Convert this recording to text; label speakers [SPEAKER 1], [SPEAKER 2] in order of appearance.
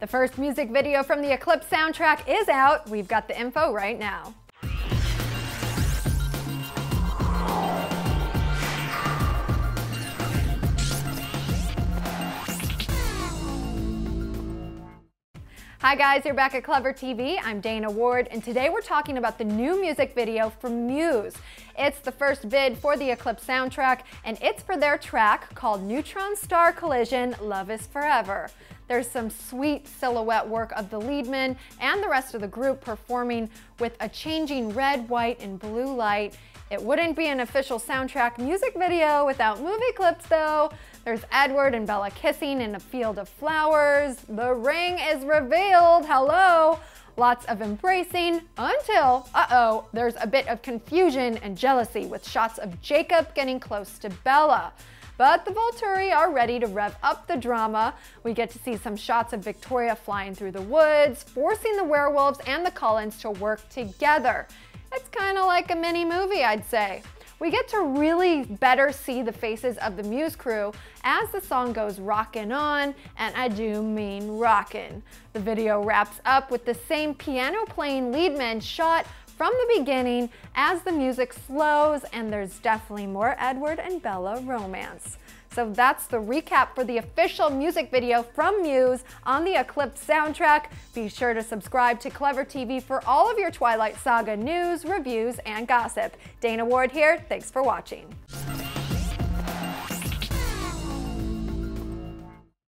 [SPEAKER 1] The first music video from the Eclipse soundtrack is out. We've got the info right now. Hi guys, you're back at Clevver TV. I'm Dana Ward, and today we're talking about the new music video from Muse. It's the first vid for the Eclipse soundtrack, and it's for their track called Neutron Star Collision Love is Forever. There's some sweet silhouette work of the leadman and the rest of the group performing with a changing red, white, and blue light. It wouldn't be an official soundtrack music video without movie clips though. There's Edward and Bella kissing in a field of flowers. The ring is revealed, hello. Lots of embracing until, uh-oh, there's a bit of confusion and jealousy with shots of Jacob getting close to Bella. But the Volturi are ready to rev up the drama. We get to see some shots of Victoria flying through the woods, forcing the werewolves and the Cullens to work together. It's kind of like a mini movie, I'd say. We get to really better see the faces of the Muse crew as the song goes rockin' on, and I do mean rockin'. The video wraps up with the same piano playing lead men shot from the beginning as the music slows and there's definitely more Edward and Bella romance. So that's the recap for the official music video from Muse on the Eclipse soundtrack. Be sure to subscribe to Clevver TV for all of your Twilight Saga news, reviews, and gossip. Dana Ward here. Thanks for watching.